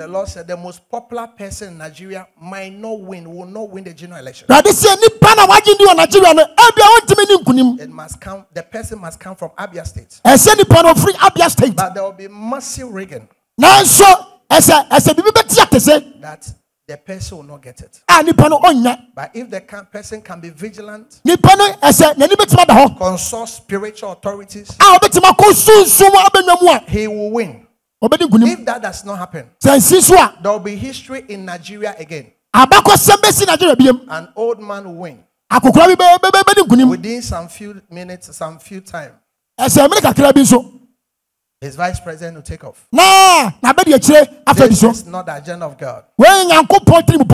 The Lord said the most popular person in Nigeria might not win, will not win the general election. awurade sɛ nipa na wagye ndi wɔ nigeria no ebia wɔntumi ne nkunim It must come, the person must come from Abia State. ɛsɛ nipa no ofiri abia state But there will be massive rigging nanso ɛsɛ ɛsɛ bibi bɛti atese that the person will not get it. a nipa no ɔnya But if the can, person can be vigilant, nipa no ɛsɛ n'ani bɛtumi ada hɔ consult spiritual authorities, a ɔbɛtumi akɔ sunsun abɛnwa mu a he will win. If that does not happen, sɛ nsi so there will be history in Nigeria again. abakɔsɛm bɛsi nigeria biem An old man will win within some few minutes, some few time. ɛsɛ mmiri kakra bi nso His vice president will take off. na n'abɛdi akyire afɛ bi This is not the agenda of God. wɔn nyankopɔn tirim